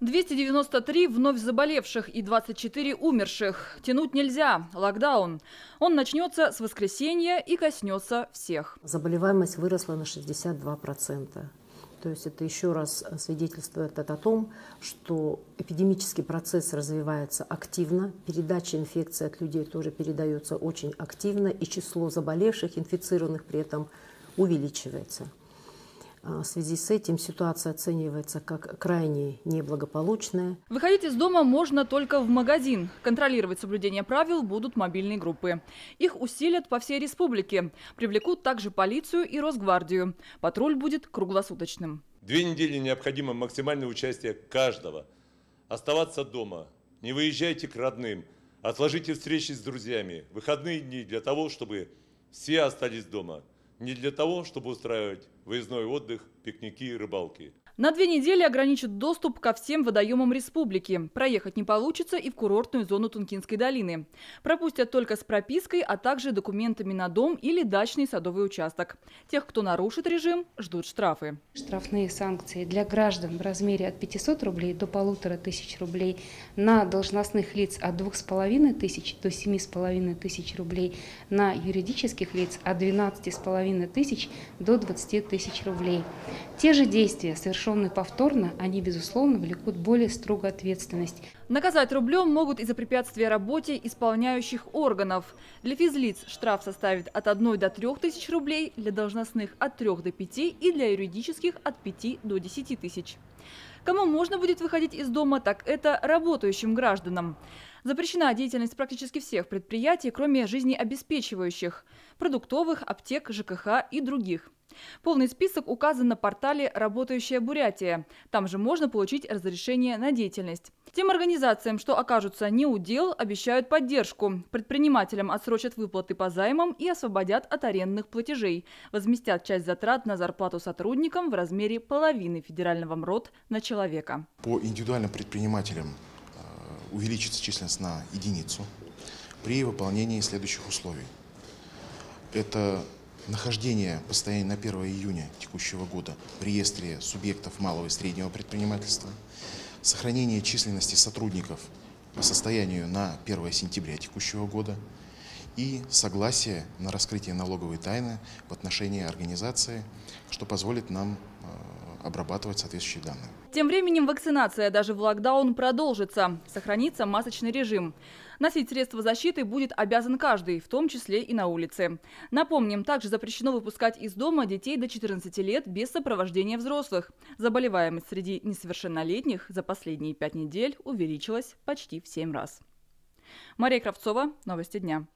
293 вновь заболевших и 24 умерших. Тянуть нельзя. Локдаун. Он начнется с воскресенья и коснется всех. Заболеваемость выросла на 62%. То есть это еще раз свидетельствует о том, что эпидемический процесс развивается активно, передача инфекции от людей тоже передается очень активно, и число заболевших, инфицированных при этом увеличивается. А, в связи с этим ситуация оценивается как крайне неблагополучная. Выходить из дома можно только в магазин. Контролировать соблюдение правил будут мобильные группы. Их усилят по всей республике. Привлекут также полицию и Росгвардию. Патруль будет круглосуточным. Две недели необходимо максимальное участие каждого. Оставаться дома. Не выезжайте к родным. Отложите встречи с друзьями. Выходные дни для того, чтобы все остались дома не для того, чтобы устраивать выездной отдых, пикники и рыбалки. На две недели ограничат доступ ко всем водоемам республики. Проехать не получится и в курортную зону Тункинской долины. Пропустят только с пропиской, а также документами на дом или дачный садовый участок. Тех, кто нарушит режим, ждут штрафы. Штрафные санкции для граждан в размере от 500 рублей до полутора тысяч рублей, на должностных лиц от двух с половиной тысяч до семи с половиной тысяч рублей, на юридических лиц от 12 с половиной тысяч до 20 тысяч рублей. Те же действия, совершенные совершенные повторно, они, безусловно, влекут более строгую ответственность. Наказать рублем могут из-за препятствия работе исполняющих органов. Для физлиц штраф составит от 1 до 3 тысяч рублей, для должностных от 3 до 5 и для юридических от 5 до 10 тысяч. Кому можно будет выходить из дома, так это работающим гражданам. Запрещена деятельность практически всех предприятий, кроме жизнеобеспечивающих – продуктовых, аптек, ЖКХ и других. Полный список указан на портале «Работающая Бурятия». Там же можно получить разрешение на деятельность. Тем организациям, что окажутся не у дел, обещают поддержку. Предпринимателям отсрочат выплаты по займам и освободят от арендных платежей. Возместят часть затрат на зарплату сотрудникам в размере половины федерального МРОД на человека. По индивидуальным предпринимателям увеличится численность на единицу при выполнении следующих условий. Это нахождение постоянно на 1 июня текущего года в реестре субъектов малого и среднего предпринимательства, сохранение численности сотрудников по состоянию на 1 сентября текущего года и согласие на раскрытие налоговой тайны в отношении организации, что позволит нам э, обрабатывать соответствующие данные. Тем временем вакцинация даже в локдаун продолжится. Сохранится масочный режим. Носить средства защиты будет обязан каждый, в том числе и на улице. Напомним, также запрещено выпускать из дома детей до 14 лет без сопровождения взрослых. Заболеваемость среди несовершеннолетних за последние пять недель увеличилась почти в 7 раз. Мария Кравцова, Новости дня.